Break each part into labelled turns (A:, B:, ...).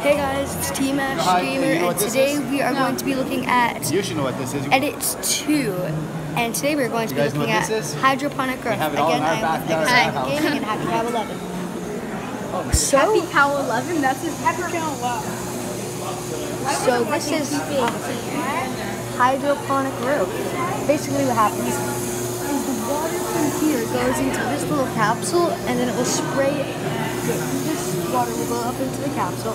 A: Hey guys, it's Team Ash
B: Hi,
A: Gamer,
B: you know
A: and today
B: is?
A: we are going to be looking at
B: You should know what this is.
A: Edits 2. And today we're going to
B: You
A: be looking at
B: this is?
A: hydroponic growth.
B: have
A: Again,
B: in our
A: I'm with
B: backyard
A: Excited
B: at our house.
A: Gaming and Happy Cow 11.
B: Oh,
A: So,
C: Happy Cow 11, that's his Happy Cow 11.
A: so this is hydroponic growth. Basically what happens is the water from here goes into this little capsule and then it will spray it. This water will go up into the capsule,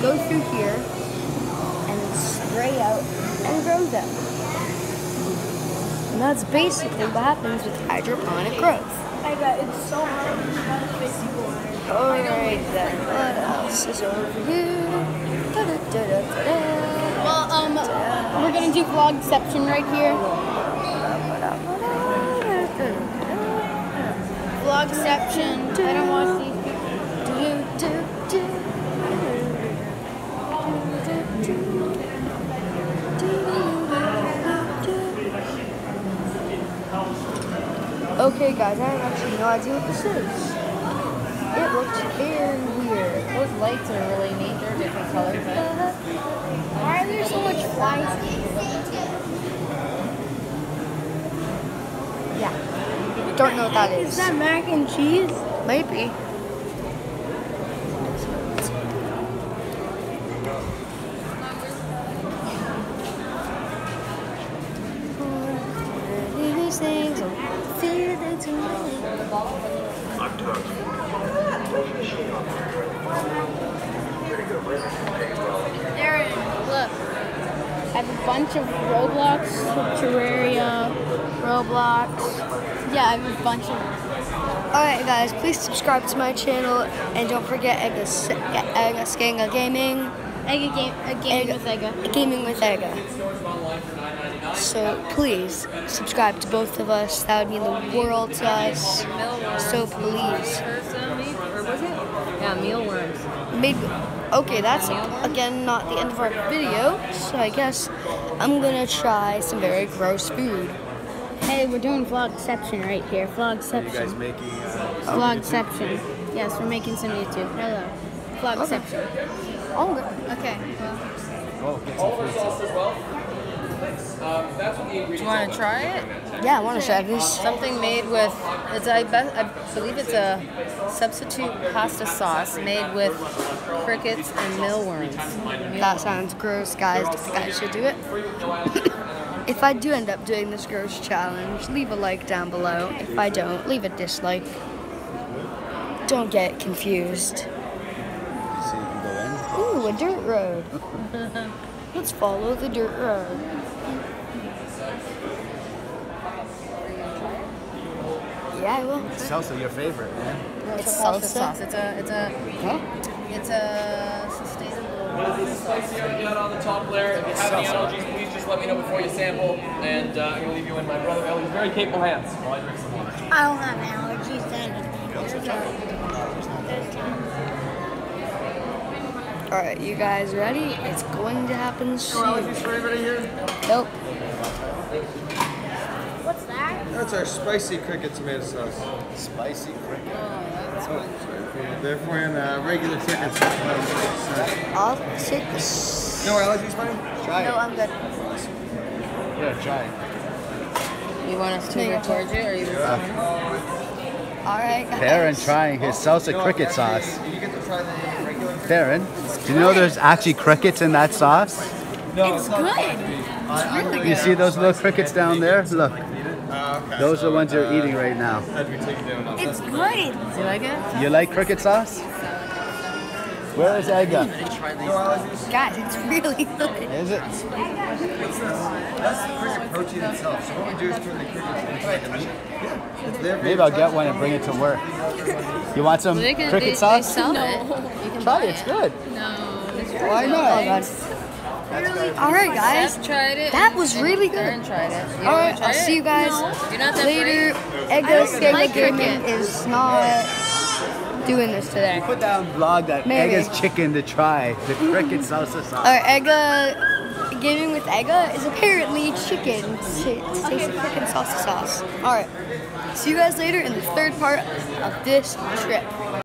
A: go through here, and spray out and grow them. And that's basically what happens with hydroponic growth.
C: I bet it's so hard to have a busy water.
A: Alright then, what else is over here? Da-da-da-da-da-da.
C: Well, um, we're gonna do vlogception right here. Vlogception. I don't watch these.
A: Okay, guys, I have actually no idea what this is. It looks very weird.
D: Those lights are really neat. They're different colors. Right?
C: Why are there so much flies?
A: Yeah. Don't know what that
C: Is
A: is.
C: that mac and cheese?
A: Maybe. These
C: Aaron, look. I have a bunch of Roblox, Terraria, Roblox. Yeah, I have a bunch of.
A: Alright guys, please subscribe to my channel and don't forget Ega Skanga Gaming,
C: Egga game, a game
A: Egga-
C: with Egga.
A: Gaming with Ega. So please subscribe to both of us. That would mean the world to us. So please.
D: Or was it? Yeah, mealworms.
A: Maybe. Okay, that's again not the end of our video. So I guess I'm gonna try some very gross food.
C: Hey, we're doing vlogception right here. Vlogception.
B: You guys making uh,
C: Vlogception. Yes, we're making some YouTube. Hello. Vlogception.
A: Oh, good.
C: Okay. Well,
B: oh, get some food.
D: Do you want to try it?
A: yeah, I want to try this.
D: Something made with, it's, I, be, I believe it's a substitute pasta sauce made with crickets and mealworms.
A: That sounds gross, guys. Do you think I should do it? if I do end up doing this gross challenge, leave a like down below. If I don't, leave a dislike. Don't get confused.
B: See if you can go
A: Ooh, a dirt road. Let's follow the dirt road. Yeah, I will.
B: in. Salsa, your favorite, man.
A: It's
D: pasta
A: salsa.
D: sauce. It's a, it's a,
A: Huh?
D: it's a sustainable.
E: What is this spicy onion on the top layer. If you have any allergies, please just let me know before you sample. And uh, I'm going to leave you in my brother Ellie's very capable hands while I drink some water.
C: I don't have allergies to anything.
A: Alright, you guys ready? It's going to happen soon. Nope.
C: What's that?
F: That's our spicy cricket tomato sauce.
B: Spicy cricket.
F: Therefore, in uh, regular cricket sauce.
A: I'll take this.
F: No allergies, man?
B: Try
A: No,
B: it.
A: No, I'm good.
B: Yeah, try it.
D: You want us to record you or you?
A: Alright, guys.
B: Darren trying his salsa cricket sauce.
F: You get to try the regular
B: Darren, do you know there's actually crickets in that sauce?
C: No, It's good.
B: You see those little crickets down there? Look,
F: Uh,
B: those are the ones you're eating right now.
F: Had to be taken down. now.
C: It's good.
D: Do you like it?
B: You like cricket sauce? Where is Edgar?
F: No allergies?
A: Guys, it's really good.
B: Is it?
F: That's the cricket protein itself. So what we do is turn the crickets into like a meat. Yeah. It's there
B: Maybe I'll get one and bring it to work. You want some
D: They can,
B: cricket
D: they,
B: sauce?
D: They sell it. You can
B: Try it, it's good.
D: No.
B: Why
A: Oh,
B: not?
A: God. Alright, guys.
D: Seth tried it.
A: That was really good.
D: Darren tried it. You
A: Alright,
D: wanna
A: I'll see you guys
D: You're not that
A: later.
D: brave.
A: Ego
D: like
A: Gaming
D: cricket.
A: is not doing this today.
B: Put down vlog that
A: Maybe.
B: Edgar's chicken to try the cricket salsa sauce.
A: Our Ega uh, Gaming with Ega uh, is apparently chicken. T- tastes like chicken salsa sauce. Alright, see you guys later in the third part of this trip.